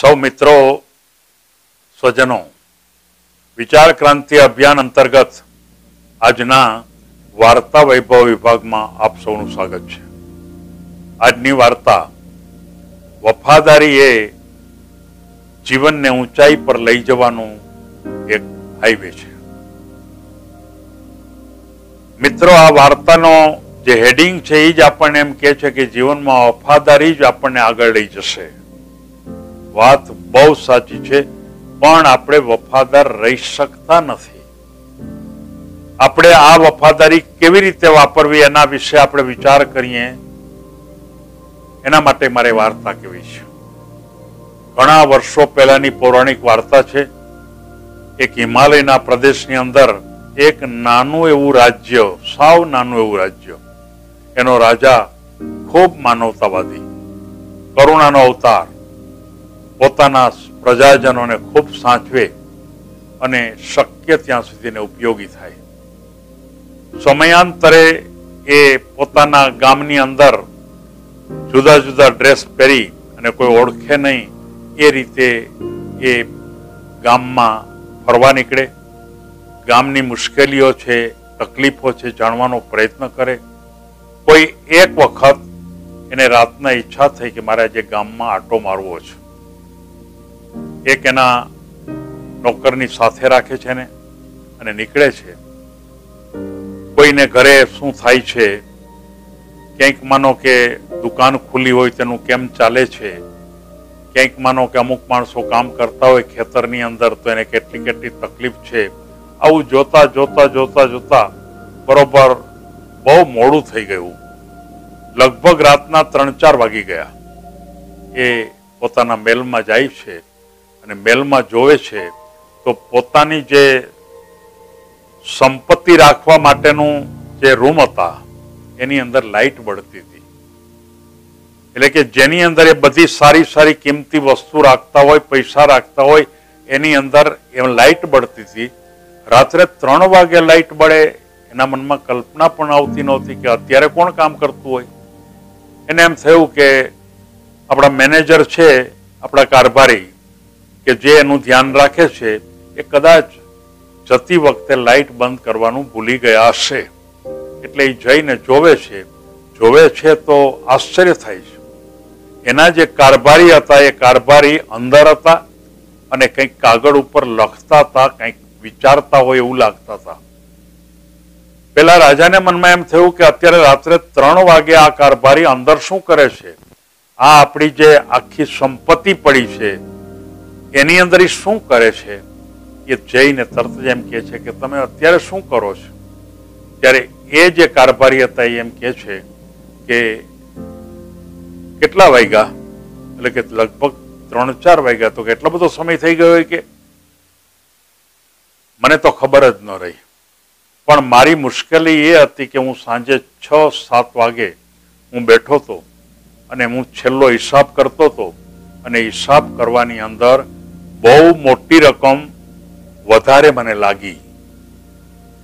સૌ મિત્રો, સ્વજનો, વિચાર ક્રાંતિ અભિયાન અંતર્ગત આજના વાર્તા વૈભવ વિભાગમાં આપ સૌનું સ્વાગત છે. આજની વાર્તા વફાદારી એ જીવનને ઊંચાઈ પર લઈ જવાનું એક હાઈવે છે. મિત્રો, આ વાર્તાનો જે હેડિંગ છે, એ જ આપણને એમ કે છે કે જીવનમાં વફાદારી જ આપણને આગળ લઈ જશે. વાત બહુ સાચી છે, પણ આપણે વફાદાર રહી શકતા નથી. આપણે આ વફાદારી કેવી રીતે વાપરવી એના વિશે આપણે વિચાર કરીએ? એના માટે મારે વાર્તા કેવી છે? ઘણા વર્ષો પહેલાની પૌરાણિક વાર્તા છે, એક હિમાલયના પ્રદેશની અંદર એક નાનું એવું રાજ્ય, સાવ નાનું એવું રાજ્ય, એનો રાજા ખૂબ માનવતાવાદી, કરુણાનો અવતાર પોતાના પ્રજાજનોને ખૂબ સાચવે અને શક્ય ત્યાં સુધીને ઉપયોગી થાય. સમયાંતરે એ પોતાના ગામની અંદર જુદા જુદા ડ્રેસ પહેરી અને કોઈ ઓળખે નહીં એ રીતે એ ગામમાં ફરવા નીકળે. ગામની મુશ્કેલીઓ છે, તકલીફો છે જાણવાનો પ્રયત્ન કરે. કોઈ એક વખત એને રાતના ઈચ્છા થઈ કે મારે આજે ગામમાં આટો મારવો છે. એક એના નોકરની સાથે રાખે છે ને અને નીકળે છે. કોઈને ઘરે શું થાય છે? ક્યાંક માનો કે દુકાન ખુલ્લી હોય તેનું કેમ ચાલે છે? ક્યાંક માનો કે અમુક માણસો કામ કરતા હોય ખેતરની અંદર તો એને કેટલી કેટલી તકલીફ છે? આવું જોતા જોતા જોતા જોતા બરોબર બહુ મોડું થઈ ગયું. લગભગ રાતના ત્રણ ચાર વાગી ગયા. એ પોતાના મેલમાં જાય છે. અને મેલમાં જોવે છે, તો પોતાની જે સંપત્તિ રાખવા માટેનું જે રૂમ હતા, એની અંદર લાઇટ બળતી હતી. એટલે કે જેની અંદર એ બધી સારી સારી કિંમતી વસ્તુ રાખતા હોય, પૈસા રાખતા હોય, એની અંદર એ લાઇટ બળતી હતી. રાત્રે ત્રણ વાગે લાઇટ બળે, એના મનમાં કલ્પના પણ આવતી નહોતી કે અત્યારે કોણ કામ કરતું હોય. એને એમ થયું કે આપણા મેનેજર છે, આપણા કારભારી કે જે એનું ધ્યાન રાખે છે, એ કદાચ જતી વખતે લાઈટ બંધ કરવાનું ભૂલી ગયા હશે. એટલે એ જઈને જોવે છે. જોવે છે તો આશ્ચર્ય થાય છે. એના જે કારભારી હતા, એ કારભારી અંદર હતા અને કંઈક કાગળ ઉપર લખતા હતા, કંઈક વિચારતા હોય એવું લાગતા હતા. પેલા રાજાને મનમાં એમ થયું કે અત્યારે રાત્રે ત્રણ વાગે આ કારભારી અંદર શું કરે છે? આ આપણી જે આખી સંપત્તિ પડી છે એની અંદર એ શું કરે છે? એ જઈને તરત જ એમ કે છે કે તમે અત્યારે શું કરો છો? ત્યારે એ જે કારભારી હતા એ એમ કે છે કે કેટલા વાગ્યા? એટલે કે લગભગ ત્રણ ચાર વાગ્યા. તો કેટલો બધો સમય થઈ ગયો હોય કે? મને તો ખબર જ ન રહી. પણ મારી મુશ્કેલી એ હતી કે હું સાંજે છ, સાત વાગે હું બેઠો હતો અને હું છેલ્લો હિસાબ કરતો હતો. અને હિસાબ કરવાની અંદર બહુ મોટી રકમ વધારે મને લાગી.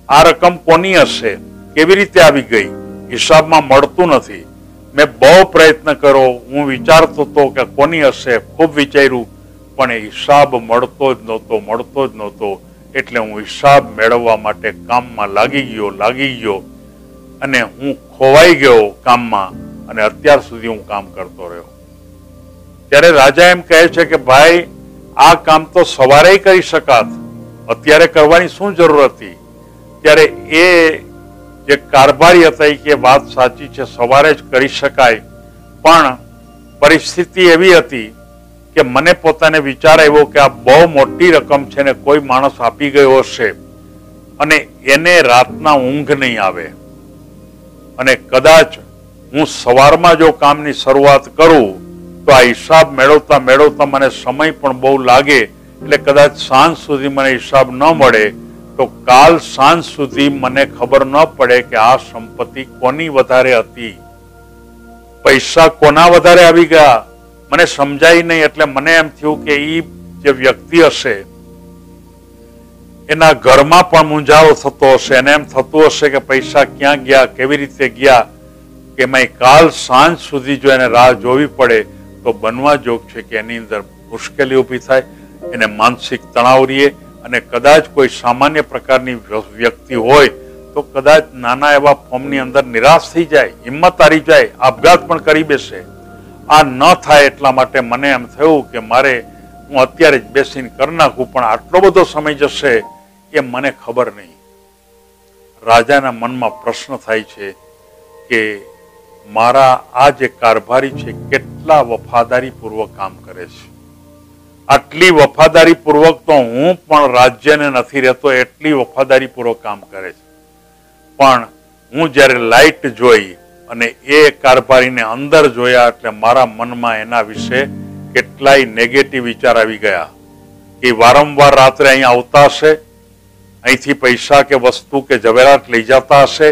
આ રકમ કોની હશે? કેવી રીતે આવી ગઈ? હિસાબમાં મળતું નથી. મેં બહુ પ્રયત્ન કર્યો. હું વિચારતો હતો કે કોની હશે? ખૂબ વિચાર્યું, પણ હિસાબ મળતો જ નહોતો, મળતો જ નહોતો. એટલે હું હિસાબ મેળવવા માટે કામમાં લાગી ગયો લાગી ગયો. અને હું ખોવાઈ ગયો કામમાં, અને અત્યાર સુધી હું કામ કરતો રહ્યો. ત્યારે રાજા એમ કહે છે કે, ભાઈ આ કામ તો સવારે કરી શકાત. અત્યારે કરવાની શું જરૂર હતી? ત્યારે એ જે કારભારી હતા કે વાત સાચી છે, સવારે જ કરી શકાય. પણ પરિસ્થિતિ એવી હતી કે મને પોતાને વિચાર આવ્યો કે આ બહુ મોટી રકમ છે ને કોઈ માણસ આપી ગયો હશે. અને એને રાતના ઊંઘ નહીં આવે. અને કદાચ હું સવારમાં જો કામની શરૂઆત કરું તો આ હિસાબ મેળવતા મેળવતા મને સમય પણ બહુ લાગે, એટલે કદાચ સાંજ સુધી મને હિસાબ ન મળે, તો કાલ સાંજ સુધી મને ખબર ન પડે કે આ સંપત્તિ કોની વધારે હતી. પૈસા કોના વધારે આવી ગયા? મને સમજાય નહીં, એટલે મને એમ થયું કે એ જે વ્યક્તિ હશે, એના ઘરમાં પણ મુંજાવો થતો હશે, એને એમ થતું હશે કે પૈસા ક્યાં ગયા, કેવી રીતે ગયા, કે મેં કાલ સાંજ સુધી જો એને રાહ જોવી પડે તો બનવા જોગ છે કે એની અંદર મુશ્કેલી ઊભી થાય, એને માનસિક તણાવ રહીએ અને કદાચ કોઈ સામાન્ય પ્રકારની વ્યક્તિ હોય તો કદાચ નાના એવા ફોર્મની અંદર નિરાશ થઈ જાય, હિંમત હારી જાય, આપઘાત પણ કરી બેસે. આ ન થાય એટલા માટે મને એમ થયું કે મારે હું અત્યારે જ બેસીને કરી નાખું, પણ આટલો બધો સમય જશે એ મને ખબર નહીં. રાજાના મનમાં પ્રશ્ન થાય છે કે મારા આ જે કારભારી છે, કેટલા વફાદારીપૂર્વક કામ કરે છે. આટલી વફાદારીપૂર્વક તો હું પણ રાજ્યને નથી રહેતો, એટલી વફાદારીપૂર્વક કામ કરે છે. પણ હું જ્યારે લાઈટ જોઈ અને એ કારભારીને અંદર જોયા એટલે મારા મનમાં એના વિશે કેટલાય નેગેટિવ વિચાર આવી ગયા કે વારંવાર રાત્રે અહીં આવતા હશે, અહીંથી પૈસા કે વસ્તુ કે ઝવેરાટ લઈ જતા હશે,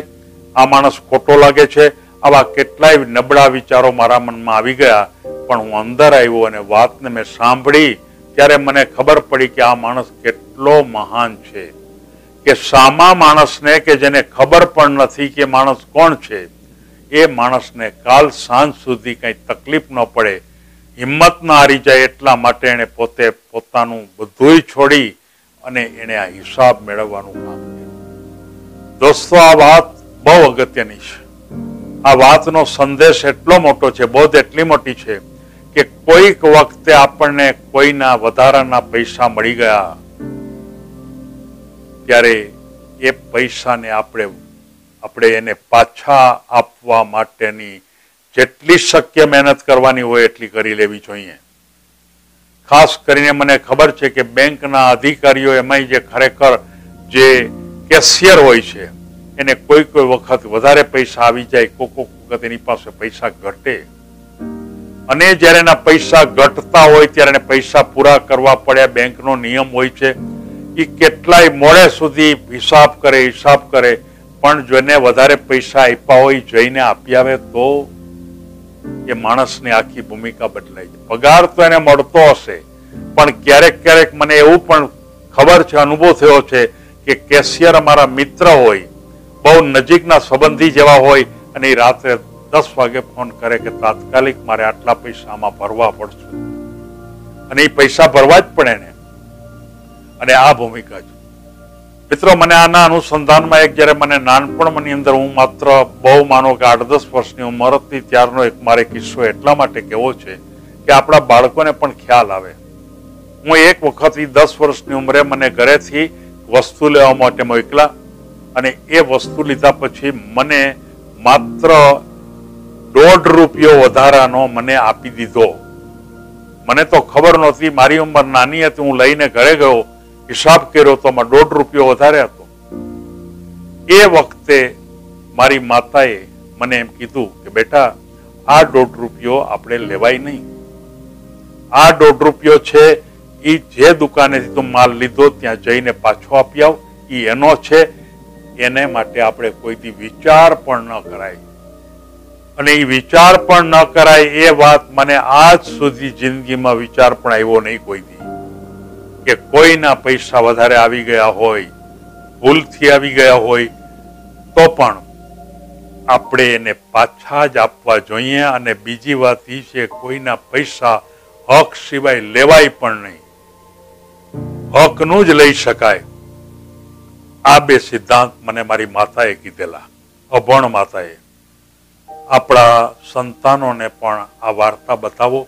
આ માણસ ખોટો લાગે છે આવા કેટલાય નબળા વિચારો મારા મનમાં આવી ગયા, પણ હું અંદર આવ્યો અને વાતને મેં સાંભળી, ત્યારે મને ખબર પડી કે આ માણસ કેટલો મહાન છે. કે સામા માણસને કે જેને ખબર પણ નથી કે માણસ કોણ છે, એ માણસને કાલ સાંજ સુધી કંઈ તકલીફ ન પડે. હિંમત ના હારી જાય એટલા માટે એણે પોતે પોતાનું બધુંય છોડી અને એણે આ હિસાબ મેળવવાનું કામ કર્યું. દોસ્તો, આ વાત બહુ અગત્યની છે. આ વાતનો સંદેશ એટલો મોટો છે, બોધ એટલી મોટી છે કે કોઈક વખતે આપણને કોઈના વધારાના પૈસા મળી ગયા ત્યારે એ પૈસાને આપણે આપણે એને પાછા આપવા માટેની જેટલી શક્ય મહેનત કરવાની હોય એટલી કરી લેવી જોઈએ. ખાસ કરીને મને ખબર છે કે બેંકના અધિકારીઓ એમાંય જે ખરેખર જે કેશિયર હોય છે એને કોઈ કોઈ વખત વધારે પૈસા આવી જાય, કોક કોક વખત એની પાસે પૈસા ઘટે. અને જ્યારે એના પૈસા ઘટતા હોય ત્યારે એને પૈસા પૂરા કરવા પડ્યા બેંકનો નિયમ હોય છે એ કેટલાય મોડે સુધી હિસાબ કરે હિસાબ કરે. પણ જો એને વધારે પૈસા આપ્યા હોય, જઈને આપી આવે તો એ માણસની આખી ભૂમિકા બદલાય છે પગાર તો એને મળતો હશે, પણ ક્યારેક ક્યારેક મને એવું પણ ખબર છે, અનુભવ થયો છે કે કેશિયર અમારા મિત્ર હોય બહુ નજીકના સંબંધી જેવા હોય અને એ રાત્રે દસ વાગે ફોન કરે કે તાત્કાલિક મારે આટલા પૈસામાં ભરવા પડશે. અને એ પૈસા ભરવા જ પડે ને. અને આ ભૂમિકા છે. મિત્રો, મને આના અનુસંધાનમાં એક જ્યારે મને નાનપણની અંદર હું માત્ર બહુ માનો કે આઠ દસ વર્ષની ઉંમર હતી, ત્યારનો એક મારે કિસ્સો એટલા માટે કેવો છે કે આપણા બાળકોને પણ ખ્યાલ આવે. હું એક વખત દસ વર્ષની ઉંમરે મને ઘરેથી વસ્તુ લેવા માટે મોકલા અને એ વસ્તુ લીધા પછી મને માત્ર દોઢ રૂપિયો વધારાનો મને આપી દીધો. મને તો ખબર નહોતી, મારી ઉંમર નાની હતી, હું લઈને ઘરે ગયો. હિસાબ કર્યો તો એમાં દોઢ રૂપિયો વધારે હતો. એ વખતે મારી માતાએ મને એમ કીધું કે, બેટા, આ દોઢ રૂપિયો આપણે લેવાય નહીં. આ દોઢ રૂપિયો છે એ જે દુકાનેથી તું માલ લીધો, ત્યાં જઈને પાછો આપી આવ. એ એનો છે એને માટે આપણે કોઈથી વિચાર પણ ન કરાય. અને એ વિચાર પણ ન કરાય એ વાત મને આજ સુધી જિંદગીમાં વિચાર પણ આવ્યો નહીં કોઈથી. કે કોઈના પૈસા વધારે આવી ગયા હોય, ભૂલથી આવી ગયા હોય, તો પણ આપણે એને પાછા જ આપવા જોઈએ અને બીજી વાત એ છે, કોઈના પૈસા હક સિવાય લેવાય પણ નહીં. હકનું જ લઈ શકાય. આ બે સિદ્ધાંત મને મારી માતાએ કીધેલા, અભણ માતાએ. આપણા સંતાનોને પણ આ વાર્તા બતાવો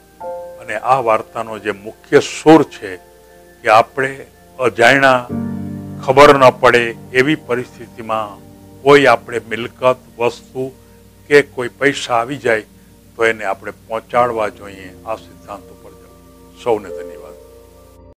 અને આ વાર્તાનો જે મુખ્ય સૂર છે કે આપણે અજાણ્યા ખબર ન પડે એવી પરિસ્થિતિમાં કોઈ આપણે મિલકત, વસ્તુ કે કોઈ પૈસા આવી જાય તો એને આપણે પહોંચાડવા જોઈએ આ સિદ્ધાંત ઉપર જવું. સૌને ધન્યવાદ.